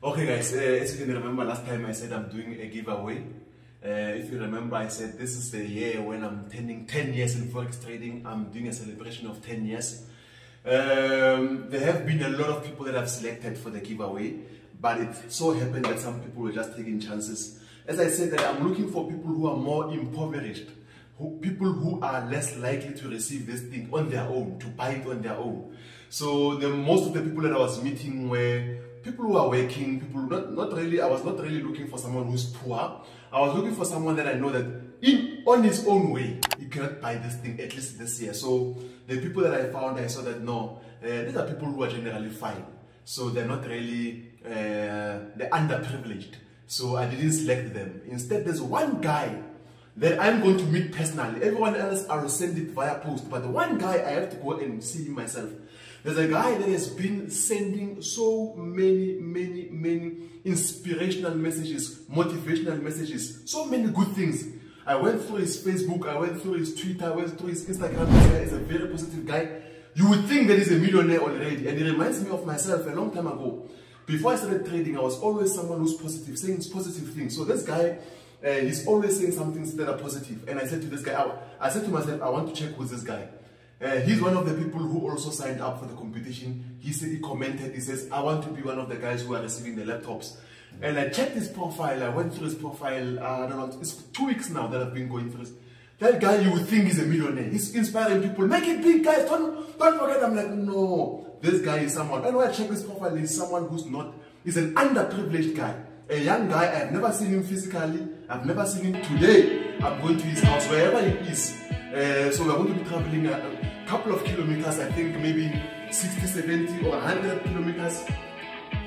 Okay guys, uh, as you can remember last time I said I'm doing a giveaway. Uh, if you remember I said this is the year when I'm turning 10 years in Forex trading. I'm doing a celebration of 10 years. Um, there have been a lot of people that have selected for the giveaway, but it so happened that some people were just taking chances. As I said that I'm looking for people who are more impoverished, who, people who are less likely to receive this thing on their own, to buy it on their own. So the most of the people that I was meeting were people who are working, people not, not really, I was not really looking for someone who's poor. I was looking for someone that I know that in on his own way, you cannot buy this thing, at least this year. So the people that I found, I saw that no, uh, these are people who are generally fine. So they're not really, uh, they're underprivileged. So I didn't select them. Instead, there's one guy that I'm going to meet personally. Everyone else, I will send it via post. But the one guy, I have to go and see him myself. There's a guy that has been sending so many, many, many inspirational messages, motivational messages, so many good things. I went through his Facebook, I went through his Twitter, I went through his Instagram. This guy is a very positive guy. You would think that he's a millionaire already. And he reminds me of myself a long time ago. Before I started trading, I was always someone who's positive, saying positive things. So this guy, uh, he's always saying some things that are positive. And I said to this guy, I, I said to myself, I want to check with this guy. Uh, he's one of the people who also signed up for the competition. He said he commented, he says, I want to be one of the guys who are receiving the laptops. And I checked his profile, I went through his profile, uh, I don't know, it's two weeks now that I've been going through this. That guy you would think is a millionaire. He's inspiring people. Make it big, guys. Don't, don't forget. I'm like, no. This guy is someone. And when I check his profile, he's someone who's not, he's an underprivileged guy. A young guy, I've never seen him physically. I've never seen him today. I'm going to his house, wherever he is. Uh, so we're going to be traveling a, a couple of kilometers, I think maybe 60, 70 or 100 kilometers.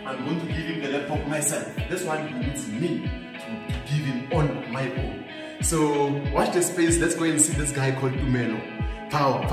I'm going to give him the laptop myself. This one he needs me to give him on my own. So watch the space. Let's go and see this guy called Tumelo. Power.